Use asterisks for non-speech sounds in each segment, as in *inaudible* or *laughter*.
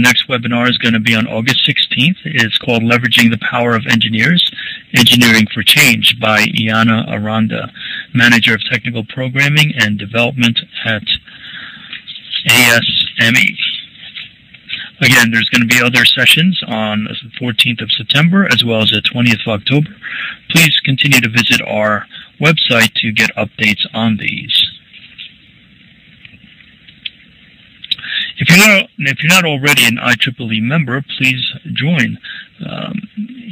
next webinar is going to be on August 16th. It's called Leveraging the Power of Engineers, Engineering for Change by Iana Aranda, Manager of Technical Programming and Development at ASME. Again, there's going to be other sessions on the 14th of September as well as the 20th of October. Please continue to visit our website to get updates on these. If you're not, if you're not already an IEEE member, please join. Um,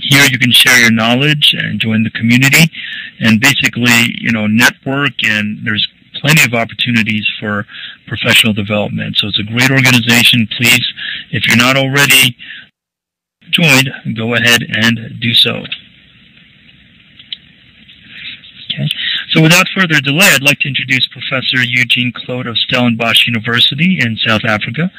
here you can share your knowledge and join the community and basically, you know, network and there's plenty of opportunities for professional development. So it's a great organization. Please, if you're not already joined, go ahead and do so. Okay. So without further delay, I'd like to introduce Professor Eugene Cloete of Stellenbosch University in South Africa.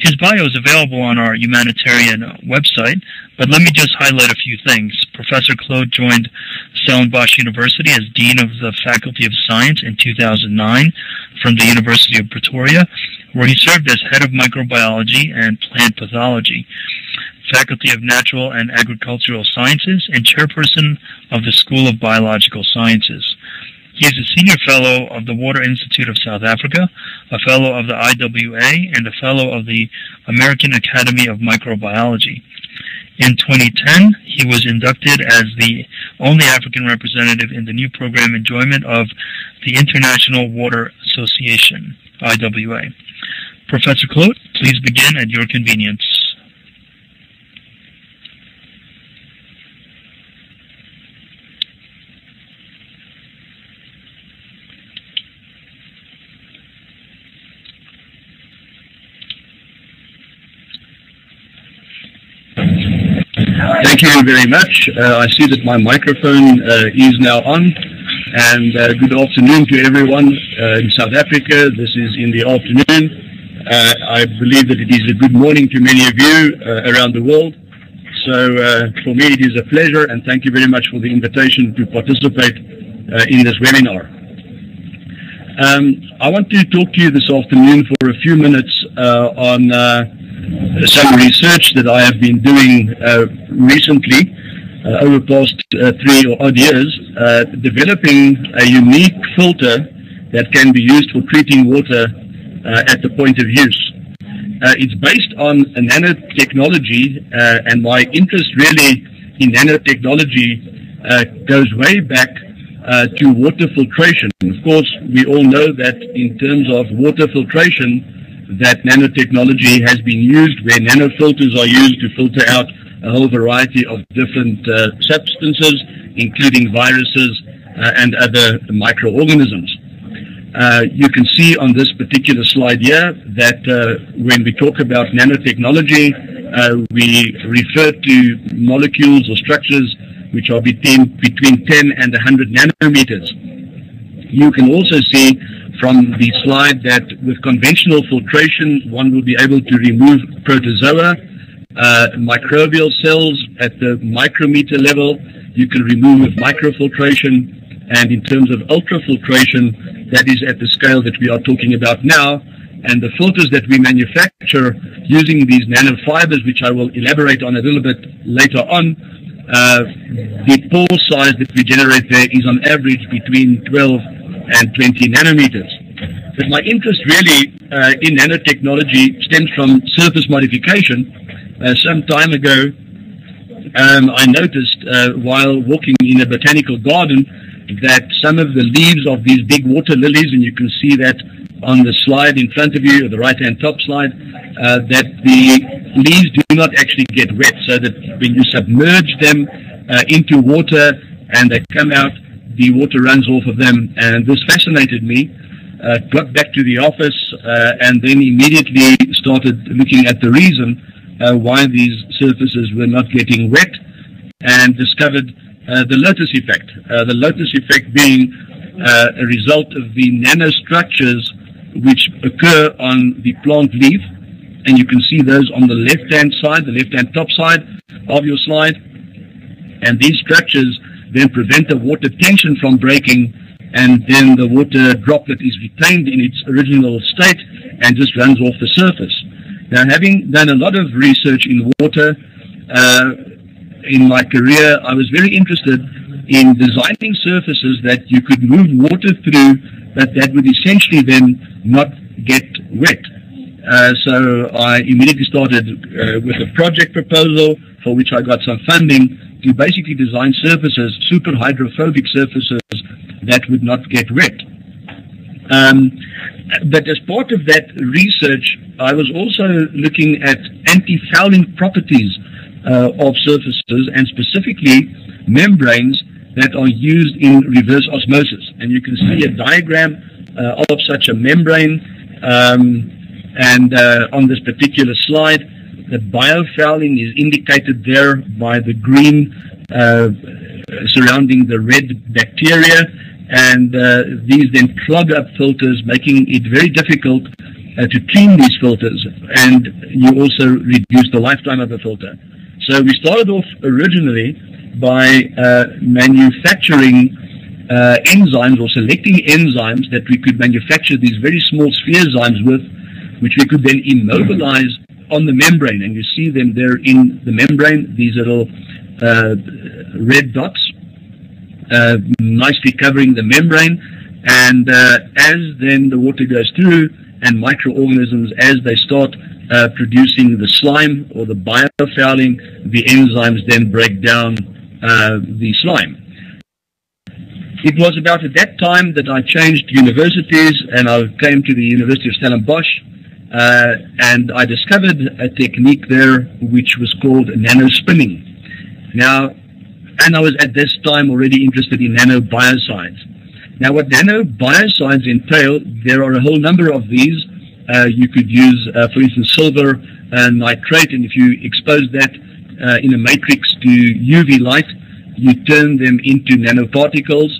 His bio is available on our humanitarian website, but let me just highlight a few things. Professor Cloete joined Stellenbosch University as Dean of the Faculty of Science in 2009 from the University of Pretoria, where he served as Head of Microbiology and Plant Pathology. Faculty of Natural and Agricultural Sciences, and chairperson of the School of Biological Sciences. He is a senior fellow of the Water Institute of South Africa, a fellow of the IWA, and a fellow of the American Academy of Microbiology. In 2010, he was inducted as the only African representative in the new program enjoyment of the International Water Association, IWA. Professor Cloete, please begin at your convenience. Thank you very much. Uh, I see that my microphone uh, is now on. And uh, good afternoon to everyone uh, in South Africa. This is in the afternoon. Uh, I believe that it is a good morning to many of you uh, around the world. So for me it is a pleasure and thank you very much for the invitation to participate in this webinar. Um, I want to talk to you this afternoon for a few minutes on some research that I have been doing uh, recently uh, over the past uh, three or odd years, uh, developing a unique filter that can be used for treating water uh, at the point of use. Uh, it's based on nanotechnology, and my interest really in nanotechnology goes way back to water filtration. Of course, we all know that in terms of water filtration, that nanotechnology has been used where nanofilters are used to filter out a whole variety of different uh, substances, including viruses uh, and other microorganisms. Uh, you can see on this particular slide here that uh, when we talk about nanotechnology, uh, we refer to molecules or structures which are between, between 10 and 100 nanometers. You can also see from the slide that with conventional filtration, one will be able to remove protozoa, uh, microbial cells at the micrometer level. You can remove with microfiltration. And in terms of ultrafiltration, that is at the scale that we are talking about now. And the filters that we manufacture using these nanofibers, which I will elaborate on a little bit later on, uh, the pore size that we generate there is on average between 12 and 20 nanometers. But my interest really uh, in nanotechnology stems from surface modification. Uh, some time ago, um, I noticed uh, while walking in a botanical garden that some of the leaves of these big water lilies, and you can see that on the slide in front of you, the right-hand top slide, uh, that the leaves do not actually get wet, so that when you submerge them uh, into water and they come out, the water runs off of them. And this fascinated me. Uh, got back to the office uh, and then immediately started looking at the reason uh, why these surfaces were not getting wet and discovered uh, the lotus effect. Uh, the lotus effect being uh, a result of the nanostructures which occur on the plant leaf. And you can see those on the left-hand side, the left-hand top side of your slide. And these structures then prevent the water tension from breaking, and then the water droplet is retained in its original state and just runs off the surface. Now, having done a lot of research in water uh, in my career, I was very interested in designing surfaces that you could move water through, but that would essentially then not get wet. Uh, so I immediately started uh, with a project proposal for which I got some funding to basically design surfaces, super hydrophobic surfaces that would not get wet. Um, but as part of that research, I was also looking at anti-fouling properties uh, of surfaces and specifically membranes that are used in reverse osmosis. And you can see a diagram uh, of such a membrane um, and uh, on this particular slide, the biofouling is indicated there by the green uh, surrounding the red bacteria and uh, these then clog up filters, making it very difficult uh, to clean these filters, and you also reduce the lifetime of the filter. So we started off originally by uh, manufacturing uh, enzymes or selecting enzymes that we could manufacture these very small spherezymes with, which we could then immobilize on the membrane. And you see them there in the membrane, these little uh, red dots uh, nicely covering the membrane. And uh, as then the water goes through and microorganisms, as they start uh, producing the slime or the biofouling, the enzymes then break down uh, the slime. It was about at that time that I changed universities and I came to the University of Stellenbosch uh, and I discovered a technique there which was called nanospinning. Now, and I was at this time already interested in nanobiocides. Now, what nanobiocides entail, there are a whole number of these. Uh, you could use, uh, for instance, silver uh, nitrate, and if you expose that uh, in a matrix to UV light, you turn them into nanoparticles.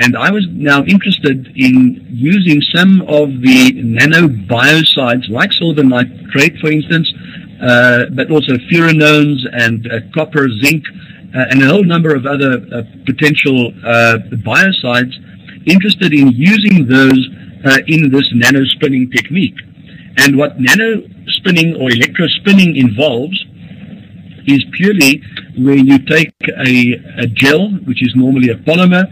And I was now interested in using some of the nanobiocides, like silver nitrate, for instance, uh, but also furanones and uh, copper, zinc, uh, and a whole number of other uh, potential uh, biocides interested in using those in this nanospinning technique. And what nanospinning or electrospinning involves is purely where you take a, a, gel, which is normally a polymer.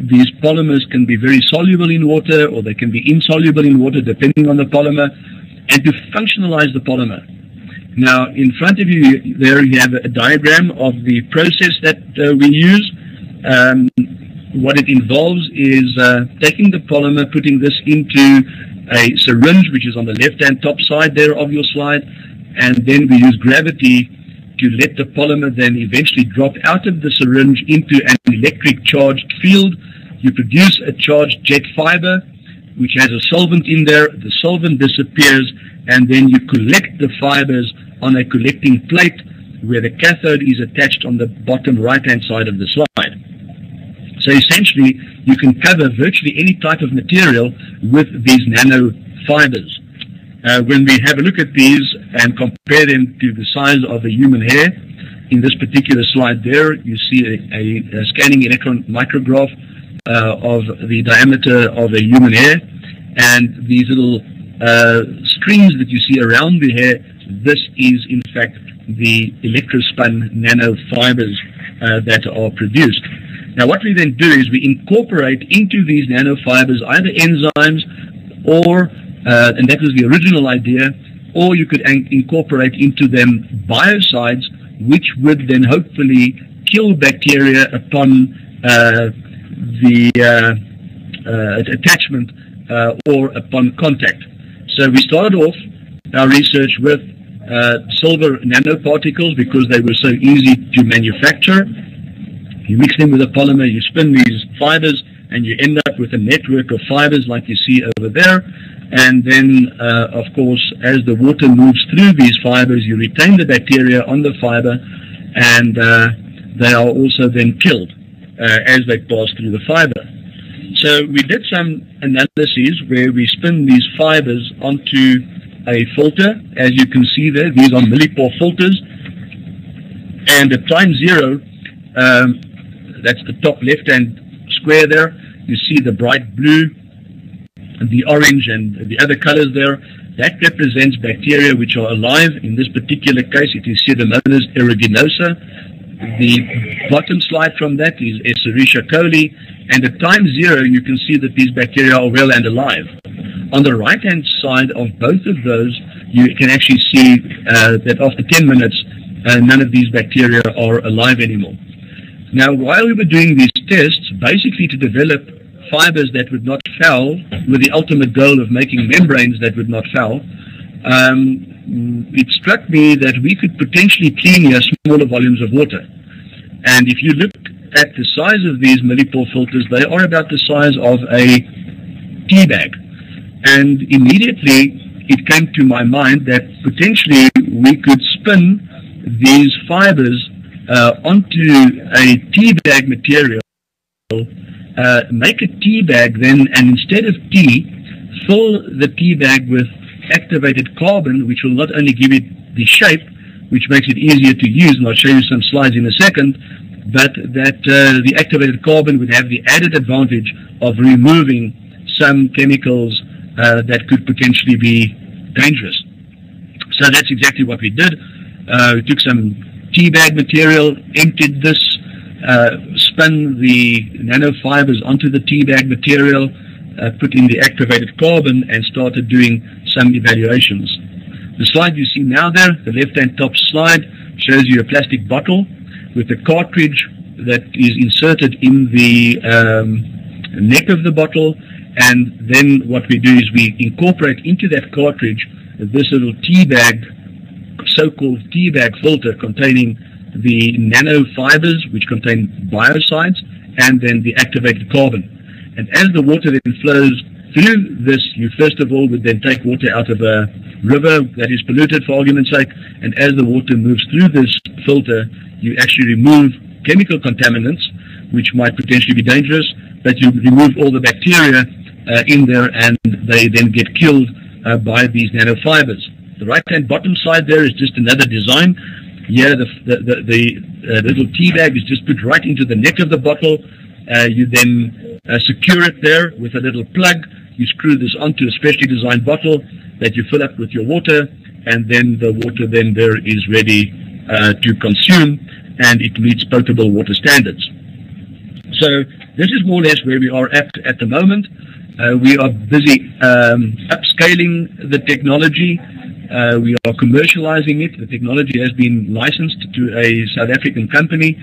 These polymers can be very soluble in water or they can be insoluble in water depending on the polymer. And to functionalize the polymer, now, in front of you there you have a diagram of the process that uh, we use. Um, what it involves is uh, taking the polymer, putting this into a syringe, which is on the left-hand top side there of your slide, and then we use gravity to let the polymer then eventually drop out of the syringe into an electric charged field. You produce a charged jet fiber, which has a solvent in there. The solvent disappears, and then you collect the fibers on a collecting plate where the cathode is attached on the bottom right-hand side of the slide. So essentially, you can cover virtually any type of material with these nanofibers. Uh, when we have a look at these and compare them to the size of a human hair, in this particular slide there, you see a, a, a scanning electron micrograph uh, of the diameter of a human hair, and these little uh, strings that you see around the hair this is in fact the electrospun nanofibers uh, that are produced. Now what we then do is we incorporate into these nanofibers either enzymes or, uh, and that was the original idea, or you could incorporate into them biocides which would then hopefully kill bacteria upon uh, the uh, uh, attachment uh, or upon contact. So we started off our research with uh, silver nanoparticles because they were so easy to manufacture. You mix them with a polymer, you spin these fibers, and you end up with a network of fibers like you see over there. And then, uh, of course, as the water moves through these fibers, you retain the bacteria on the fiber, and uh, they are also then killed uh, as they pass through the fiber. So we did some analyses where we spin these fibers onto a filter. As you can see there, these are millipore filters. And at time zero, um, that's the top left-hand square there, you see the bright blue, the orange, and the other colors there. That represents bacteria which are alive. In this particular case, it is Pseudomonas aeruginosa. The bottom slide from that is Escherichia coli. And at time zero, you can see that these bacteria are well and alive. On the right-hand side of both of those, you can actually see uh, that after 10 minutes, uh, none of these bacteria are alive anymore. Now, while we were doing these tests, basically to develop fibers that would not foul, with the ultimate goal of making membranes that would not foul, um, it struck me that we could potentially clean here smaller volumes of water. And if you look at the size of these millipore filters, they are about the size of a tea bag. And immediately it came to my mind that potentially we could spin these fibers uh, onto a tea bag material, uh, make a tea bag then, and instead of tea, fill the tea bag with activated carbon, which will not only give it the shape, which makes it easier to use, and I'll show you some slides in a second, but that uh, the activated carbon would have the added advantage of removing some chemicals uh, that could potentially be dangerous. So that's exactly what we did. Uh, we took some tea bag material, emptied this, uh, spun the nanofibers onto the tea bag material, uh, put in the activated carbon, and started doing some evaluations. The slide you see now there, the left-hand top slide, shows you a plastic bottle with a cartridge that is inserted in the um, neck of the bottle and then what we do is we incorporate into that cartridge this little tea bag, so-called tea bag filter containing the nanofibers, which contain biocides, and then the activated carbon. And as the water then flows through this, you first of all would then take water out of a river that is polluted for argument's sake, and as the water moves through this filter, you actually remove chemical contaminants, which might potentially be dangerous, but you remove all the bacteria uh, in there and they then get killed uh, by these nanofibers. The right-hand bottom side there is just another design. Here the, the, the, the uh, little tea bag is just put right into the neck of the bottle. Uh, you then uh, secure it there with a little plug. You screw this onto a specially designed bottle that you fill up with your water and then the water then there is ready uh, to consume and it meets potable water standards. So this is more or less where we are at at the moment. Uh, we are busy um, upscaling the technology. Uh, we are commercializing it. The technology has been licensed to a South African company.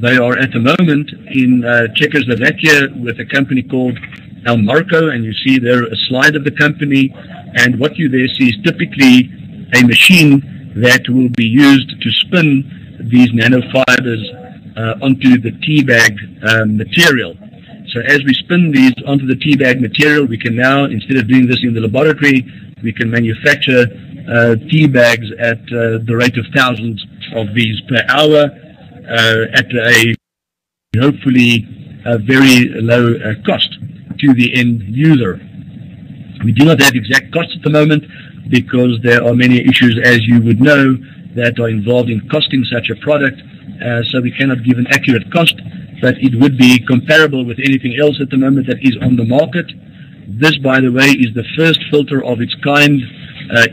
They are at the moment in uh, Czechoslovakia with a company called Elmarco, and you see there a slide of the company. And what you there see is typically a machine that will be used to spin these nanofibers uh, onto the tea bag um, material. So as we spin these onto the tea bag material, we can now, instead of doing this in the laboratory, we can manufacture tea bags at uh, the rate of thousands of these per hour uh, at a hopefully a very low uh, cost to the end user. We do not have exact costs at the moment because there are many issues, as you would know, that are involved in costing such a product, uh, so we cannot give an accurate cost but it would be comparable with anything else at the moment that is on the market. This, by the way, is the first filter of its kind uh,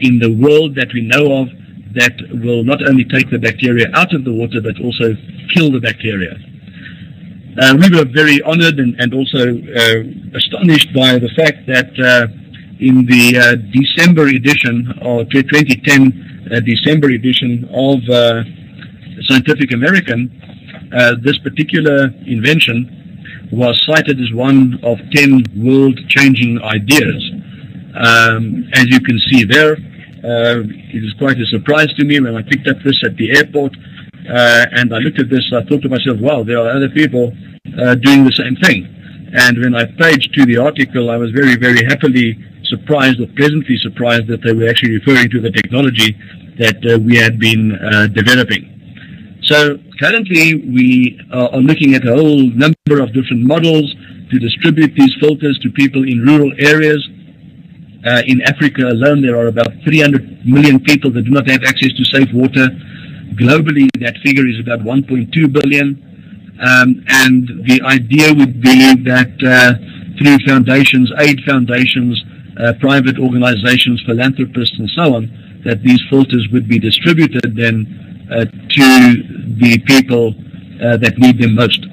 in the world that we know of that will not only take the bacteria out of the water, but also kill the bacteria. Uh, we were very honored and, and also uh, astonished by the fact that uh, in the uh, December edition, or 2010 uh, December edition of Scientific American, uh, this particular invention was cited as one of 10 world-changing ideas. Um, as you can see there, uh, it was quite a surprise to me when I picked up this at the airport uh, and I looked at this, I thought to myself, wow, there are other people uh, doing the same thing. And when I paged to the article, I was very, very happily surprised or pleasantly surprised that they were actually referring to the technology that uh, we had been uh, developing. So currently we are looking at a whole number of different models to distribute these filters to people in rural areas. Uh, in Africa alone, there are about 300 million people that do not have access to safe water. Globally, that figure is about 1.2 billion. Um, and the idea would be that uh, through foundations, aid foundations, uh, private organizations, philanthropists, and so on, that these filters would be distributed then uh, to the people uh, that need them most.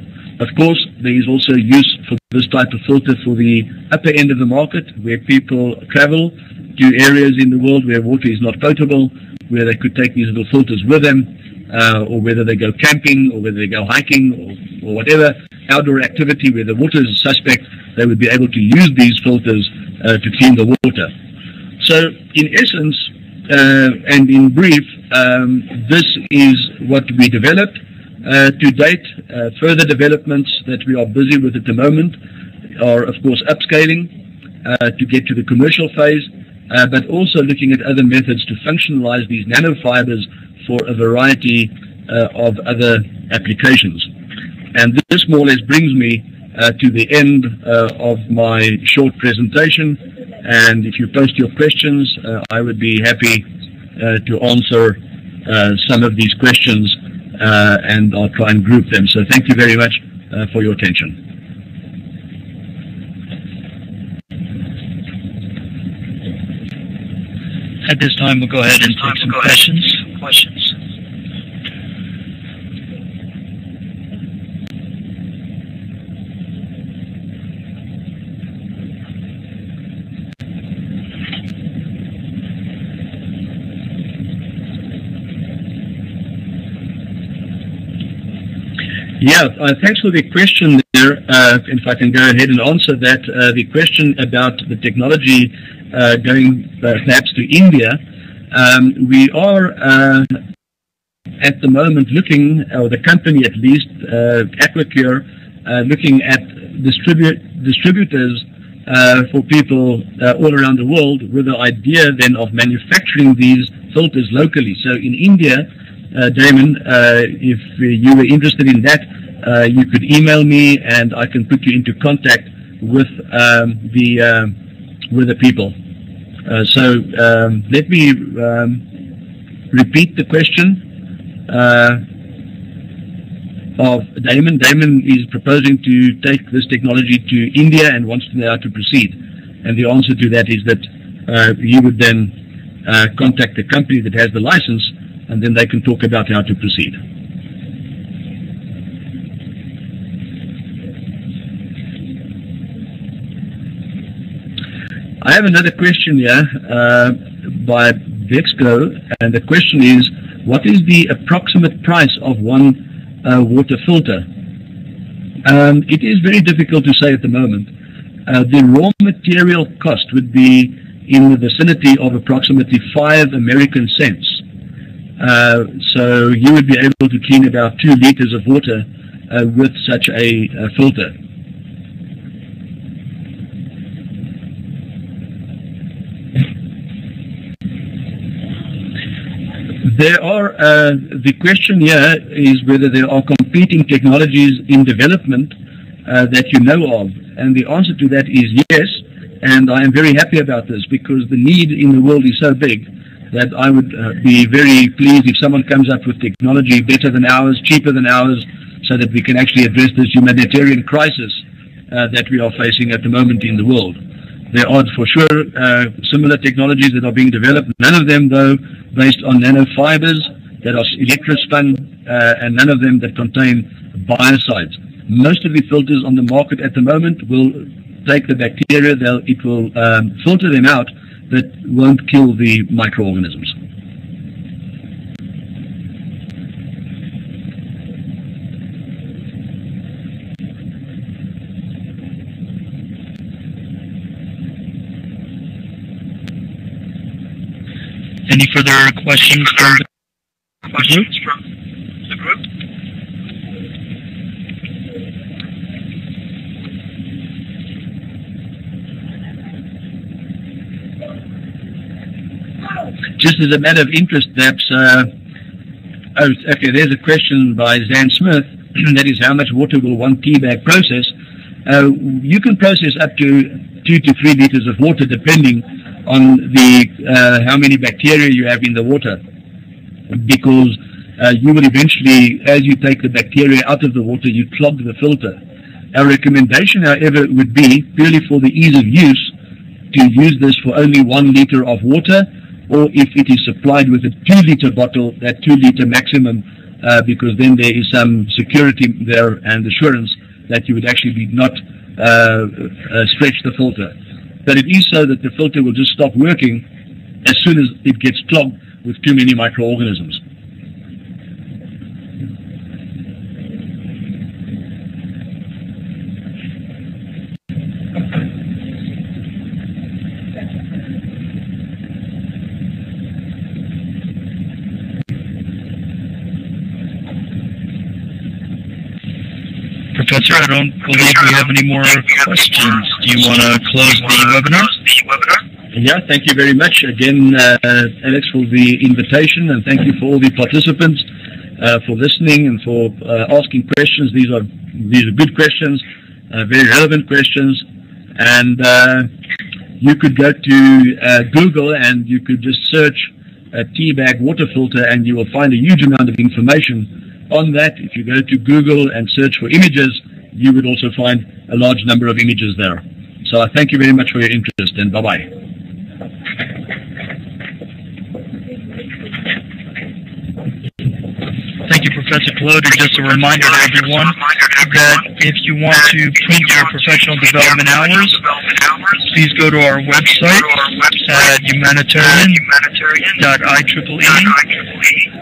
Of course, there is also use for this type of filter for the upper end of the market, where people travel to areas in the world where water is not potable, where they could take these little filters with them, uh, or whether they go camping, or whether they go hiking, or, or whatever outdoor activity where the water is suspect, they would be able to use these filters uh, to clean the water. So, in essence, uh, and in brief, um, this is what we developed. Uh, to date, uh, further developments that we are busy with at the moment are, of course, upscaling uh, to get to the commercial phase, uh, but also looking at other methods to functionalize these nanofibers for a variety uh, of other applications. And this more or less brings me uh, to the end of my short presentation. And if you post your questions, I would be happy to answer some of these questions Uh, and I'll try and group them. So thank you very much uh, for your attention. At this time, we'll go ahead and take some questions. questions. Yeah, uh, thanks for the question there. Uh, if I can go ahead and answer that, uh, the question about the technology uh, going uh, perhaps to India. Um, we are uh, at the moment looking, or the company at least, Aquacure, looking at distribute, distributors for people all around the world with the idea then of manufacturing these filters locally. So in India, uh, Damon, uh, if you were interested in that, uh, you could email me and I can put you into contact with um, the um, with the people. Uh, so um, let me um, repeat the question uh, of Damon. Damon is proposing to take this technology to India and wants to know how to proceed. And the answer to that is that uh, you would then contact the company that has the license and then they can talk about how to proceed. I have another question here uh, by Vexco, and the question is, what is the approximate price of one uh, water filter? Um, it is very difficult to say at the moment. Uh, the raw material cost would be in the vicinity of approximately five American cents. Uh, so you would be able to clean about two liters of water uh, with such a, a, filter. There are, uh, the question here is whether there are competing technologies in development uh, that you know of. And the answer to that is yes. And I am very happy about this because the need in the world is so big that I would uh, be very pleased if someone comes up with technology better than ours, cheaper than ours, so that we can actually address this humanitarian crisis uh, that we are facing at the moment in the world. There are for sure uh, similar technologies that are being developed, none of them though based on nanofibers that are electrospun uh, and none of them that contain biocides. Most of the filters on the market at the moment will take the bacteria, it will um, filter them out that won't kill the microorganisms. Any further questions questions from the group? Just as a matter of interest, perhaps, uh, oh, okay, there's a question by Zan Smith. *clears throat* that is, how much water will one tea bag process? Uh, you can process up to two to three liters of water, depending on the uh, how many bacteria you have in the water, because uh, you will eventually, as you take the bacteria out of the water, you clog the filter. Our recommendation, however, would be purely for the ease of use to use this for only one liter of water, or if it is supplied with a two liter bottle, that two liter maximum, uh, because then there is some security there and assurance that you would actually not uh, uh, stretch the filter. But it is so that the filter will just stop working as soon as it gets clogged with too many microorganisms. Professor, I don't believe we have any more questions. Do you want to close the webinar? Yeah, thank you very much again, uh, Alex, for the invitation, and thank you for all the participants uh, for listening and for uh, asking questions. These are these are good questions, uh, very relevant questions, and uh, you could go to uh, Google and you could just search a teabag water filter, and you will find a huge amount of information on that, if you go to Google and search for images, you would also find a large number of images there. So I thank you very much for your interest and bye-bye. Thank you, Professor Claude. And just a reminder to everyone that if you want to print your professional development hours, please go to our website at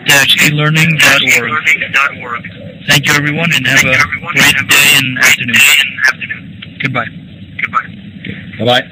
humanitarian.ieee-elearning.org. Thank you, everyone, and have a great day and afternoon. Goodbye. Goodbye. Bye-bye.